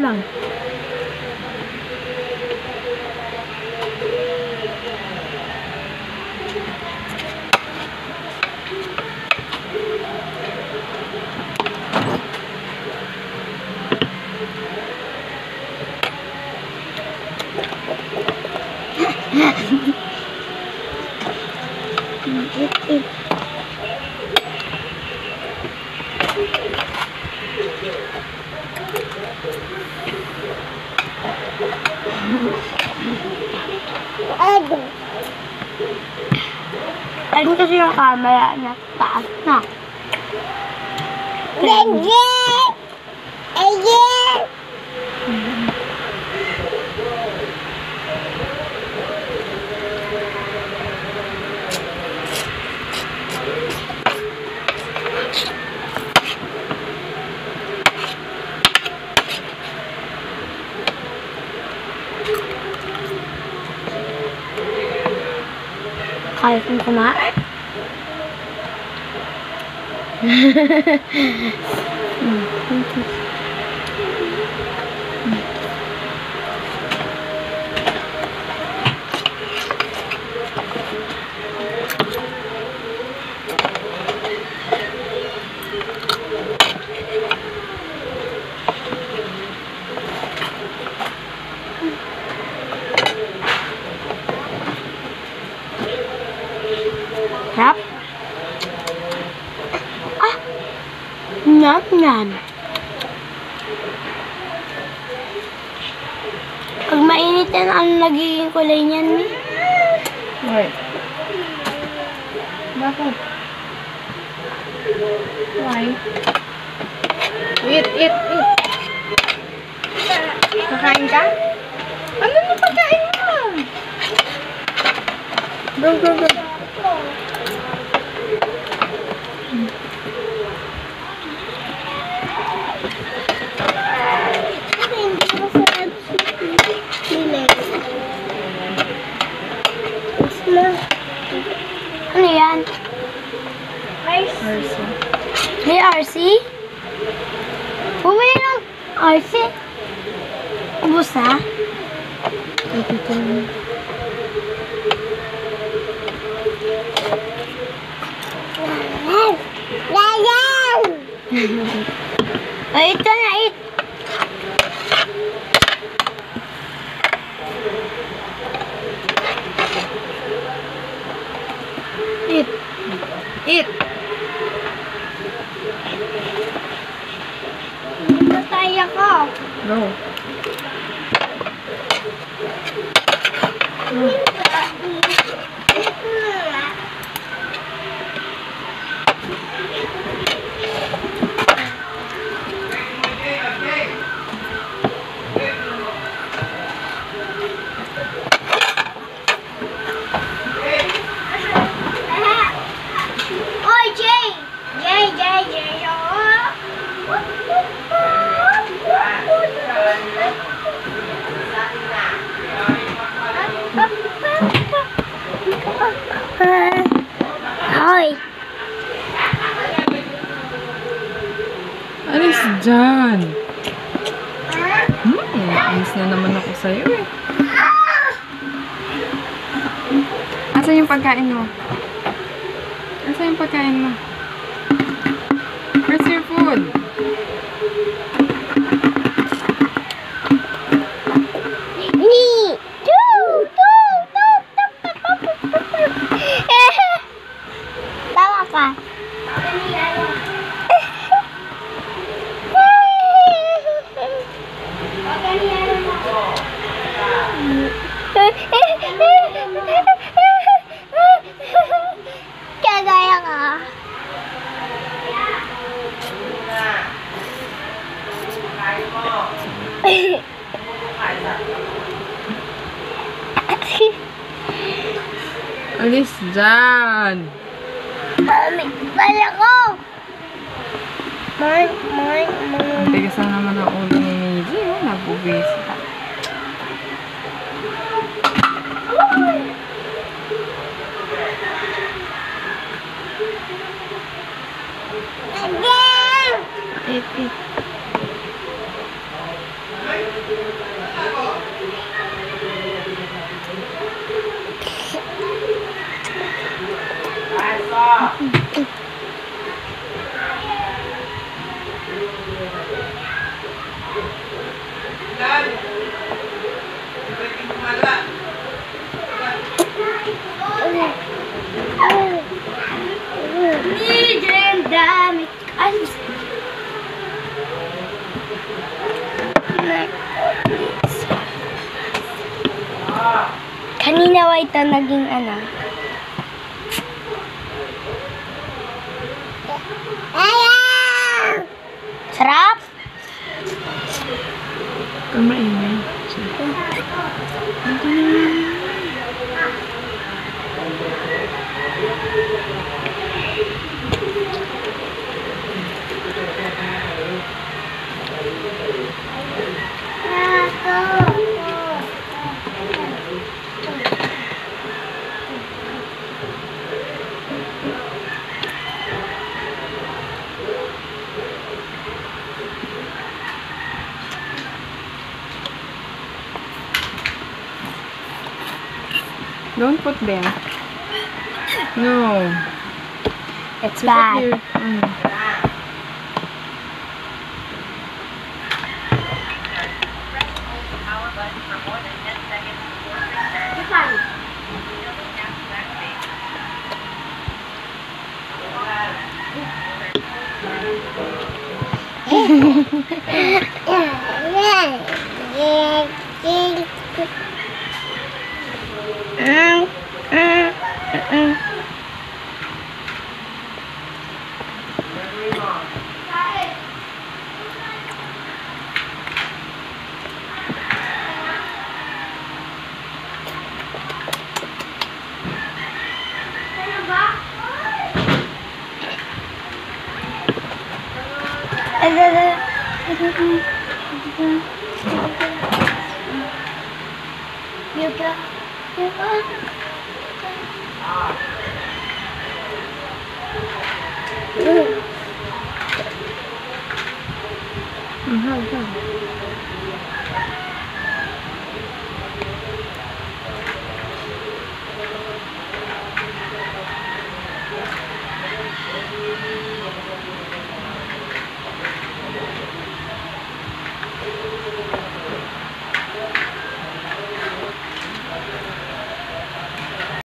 lang. It. Egg. Ayun kasi yung camera niya. Taas na. Egg. Egg. Kaya kong kumain. yan. Pag mainit yan, ano nagiging kulay niyan, Mi? Wait. Bakit? Why? Eat, eat, eat. Kakain ka? Ano na pagkain mo? Go, go, go. Ano yan? Mercy. May RC? Bumili ng RC? Ubus na? Yayan! Ay, ito na, it. Eat. Eat. Patay ako. Go. Oy, dyan. Hmm, alis na naman ako sa'yo eh. Asan yung pagkain mo? Asan yung pagkain mo? Where's your food? Alis dyan. Bala ko. Mami, mami, mami. Tigas na naman ang ulo ni Niji. Oh, nabubis. Again! Eat, eat. Ay, Kanina wa ito naging ano. Don't put them. No. It's bad. here. Mm. Mm, mm, mm. 嗯，你看一下。